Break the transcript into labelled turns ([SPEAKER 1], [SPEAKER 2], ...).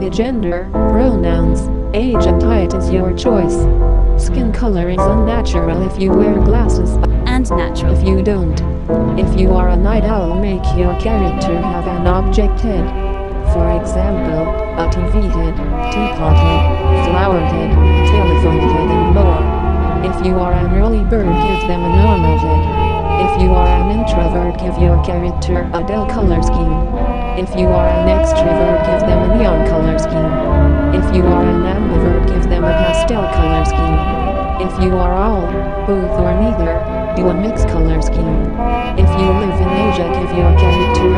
[SPEAKER 1] The gender, pronouns, age and height is your choice. Skin color is unnatural if you wear glasses
[SPEAKER 2] and natural.
[SPEAKER 1] if you don't. If you are a night owl make your character have an object head. For example, a TV head, teapot head, flower head, telephone head and more. If you are an early bird give them a normal head. If you are an introvert give your character a dull color scheme. If you are an extrovert give them you are an ambivert give them a pastel color scheme. If you are all, both or neither, do a mixed color scheme. If you live in Asia give your character